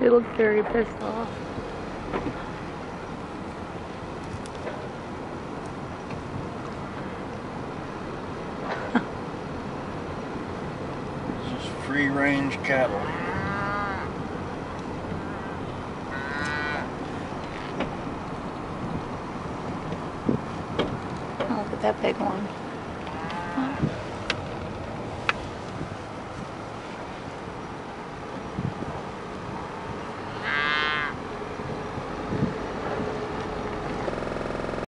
They look very pissed off. This is free range cattle. Oh, look at that big one.